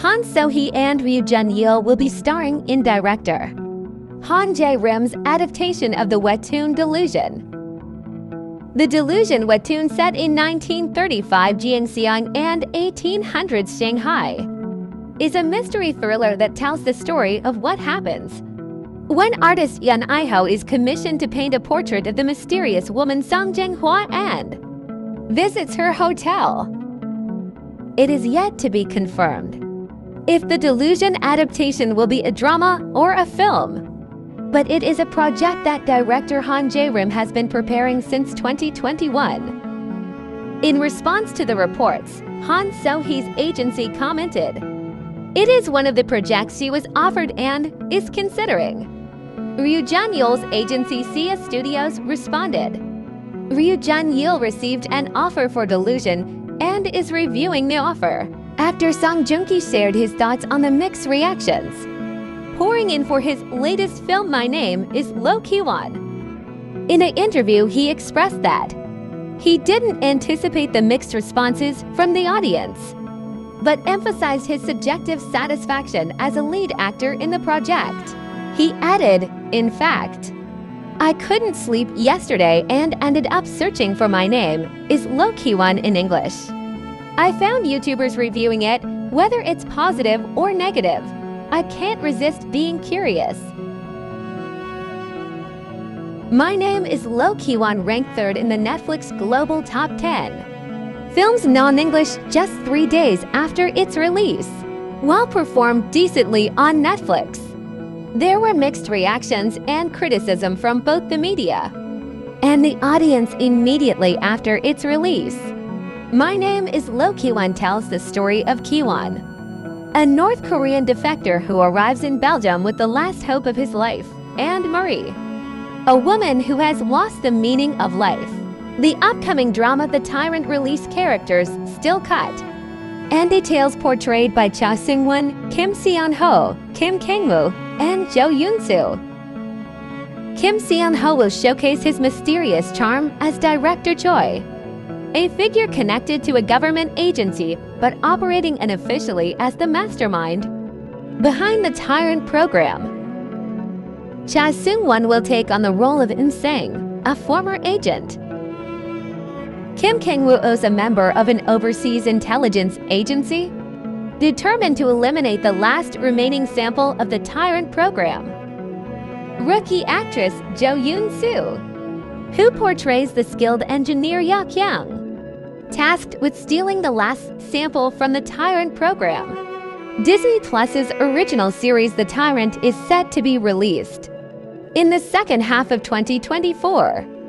Han So-hee and Ryu Jun-yeol will be starring in director Han Jae-rim's adaptation of the webtoon Delusion. The Delusion webtoon set in 1935 Jiangxiang and 1800s Shanghai is a mystery thriller that tells the story of what happens when artist Yan Aiho is commissioned to paint a portrait of the mysterious woman Song Jinghua and visits her hotel. It is yet to be confirmed if the Delusion adaptation will be a drama or a film. But it is a project that director Han Jae-rim has been preparing since 2021. In response to the reports, Han So-hee's agency commented, It is one of the projects she was offered and is considering. Ryu Jun-yeol's agency C-JeS Studios responded. Ryu Jun-yeol received an offer for Delusion and is reviewing the offer after Song Joong-ki shared his thoughts on the mixed reactions. Pouring in for his latest film My Name is Ro Ki-won. In an interview, he expressed that he didn't anticipate the mixed responses from the audience, but emphasized his subjective satisfaction as a lead actor in the project. He added, in fact, I couldn't sleep yesterday and ended up searching for my name, is Ro Ki-won in English. I found YouTubers reviewing it, whether it's positive or negative. I can't resist being curious. My Name is Ro Ki-won ranked third in the Netflix Global Top 10. Film's non-English just three days after its release, while performed decently on Netflix. There were mixed reactions and criticism from both the media and the audience immediately after its release. My Name is Ro Ki-won tells the story of Ki-won, a North Korean defector who arrives in Belgium with the last hope of his life, and Marie, a woman who has lost the meaning of life. The upcoming drama The Tyrant release characters still cut and details portrayed by Cha Seung-won, Kim Seon-ho, Kim Kang-woo, and Jo Yoon-soo. Kim Seon-ho will showcase his mysterious charm as Director Choi, a figure connected to a government agency but operating unofficially as the mastermind behind the Tyrant program. Cha Seung-won will take on the role of In-sang, a former agent. Kim Kang-woo is a member of an overseas intelligence agency determined to eliminate the last remaining sample of the Tyrant program. Rookie actress Jo Yoon-soo, who portrays the skilled engineer Ya Kyung, tasked with stealing the last sample from the Tyrant program. Disney Plus's original series The Tyrant is set to be released in the second half of 2024.